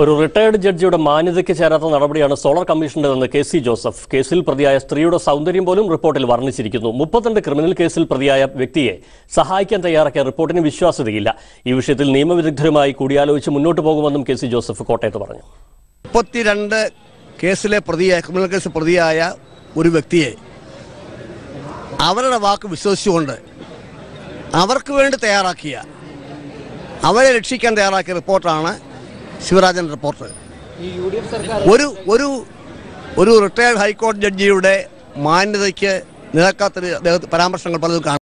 ഒരു റിട്ടയർഡ് ജഡ്ജിയുടെ മാന്യതയ്ക്ക് ചേരാത്ത നടപടിയാണ് സോളർ കമ്മീഷന്റെതെന്ന് കെ സി ജോസഫ്. കേസിൽ പ്രതിയായ സ്ത്രീയുടെ സൗന്ദര്യം പോലും റിപ്പോർട്ടിൽ വർണിച്ചിരിക്കുന്നു. മുപ്പത്തിരണ്ട് ക്രിമിനൽ കേസിൽ പ്രതിയായ വ്യക്തിയെ സഹായിക്കാൻ തയ്യാറാക്കിയ റിപ്പോർട്ടിന് വിശ്വാസ്യതയില്ല. ഈ വിഷയത്തിൽ നിയമവിദഗ്ധരുമായി കൂടിയാലോചിച്ച് മുന്നോട്ട് പോകുമെന്നും കെ സി ജോസഫ് കോട്ടയത്ത് പറഞ്ഞു. മുപ്പത്തിരണ്ട് കേസിലെ പ്രതിയായ ക്രിമിനൽ കേസ് പ്രതിയായ ഒരു വ്യക്തിയെ അവരുടെ വാക്ക് വിശ്വസിച്ചുകൊണ്ട് അവർക്ക് വേണ്ടി തയ്യാറാക്കിയ അവരെ രക്ഷിക്കാൻ തയ്യാറാക്കിയ റിപ്പോർട്ടാണ് ശിവരാജൻ റിപ്പോർട്ട് ഒരു ഒരു ഒരു റിട്ടയേർഡ് ഹൈക്കോടതി ജഡ്ജിയുടെ മാന്യതയ്ക്ക് നിരക്കാത്ത പരാമർശങ്ങൾ പലതും